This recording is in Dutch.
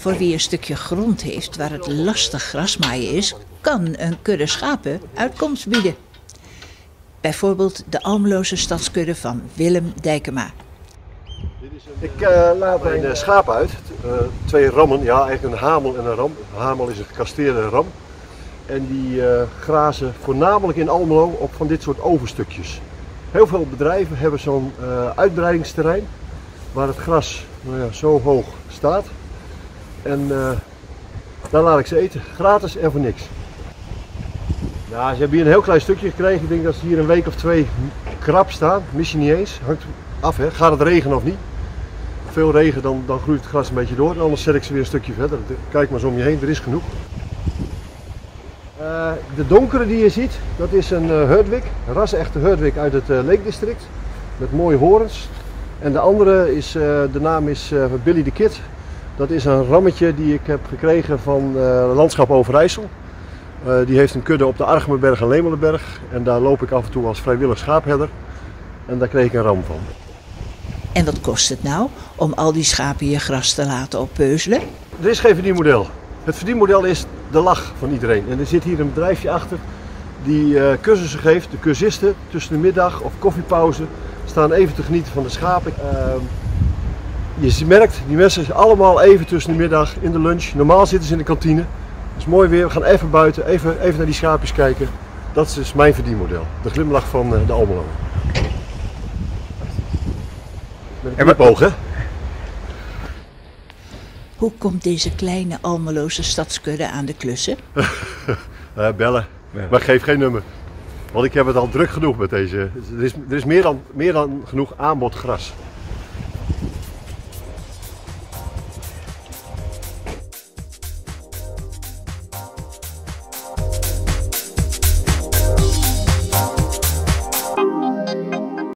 Voor wie een stukje grond heeft waar het lastig grasmaaien is, kan een kudde schapen uitkomst bieden. Bijvoorbeeld de Almeloze stadskudde van Willem Dijkema. Ik uh, laat mijn uh, schapen uit. Uh, twee rammen, ja eigenlijk een hamel en een ram. Een hamel is een gekasteerde ram. En die grazen voornamelijk in Almelo op van dit soort overstukjes. Heel veel bedrijven hebben zo'n uitbreidingsterrein waar het gras nou ja, zo hoog staat. En daar laat ik ze eten, gratis en voor niks. Ja, ze hebben hier een heel klein stukje gekregen. Ik denk dat ze hier een week of twee krap staan. Misschien niet eens. Hangt af, hè. gaat het regenen of niet. Veel regen, dan, dan groeit het gras een beetje door. Anders zet ik ze weer een stukje verder. Kijk maar zo om je heen, er is genoeg. Uh, de donkere die je ziet, dat is een uh, Herdwick. Een ras-echte Herdwick uit het uh, Lake District. Met mooie horens. En de andere is, de naam is Billy the Kid. Dat is een rammetje die ik heb gekregen van Landschap Overijssel. Uh, die heeft een kudde op de Argemerberg en Lemelenberg. En daar loop ik af en toe als vrijwillig schaapherder. En daar kreeg ik een ram van. En wat kost het nou om al die schapen je gras te laten oppeuzelen? Er is geen verdienmodel. Het verdienmodel is de lach van iedereen. En er zit hier een bedrijfje achter die uh, cursussen geeft. De cursisten tussen de middag of koffiepauze staan even te genieten van de schapen. Je merkt, die mensen zijn allemaal even tussen de middag in de lunch. Normaal zitten ze in de kantine. Het is mooi weer, we gaan even buiten, even, even naar die schaapjes kijken. Dat is dus mijn verdienmodel. De glimlach van uh, de Almelo. Met een knipoog, hè? Hoe komt deze kleine Almeloze stadskudde aan de klussen? uh, bellen, maar geef geen nummer. Want ik heb het al druk genoeg met deze. Er is, er is meer, dan, meer dan genoeg aanbod gras.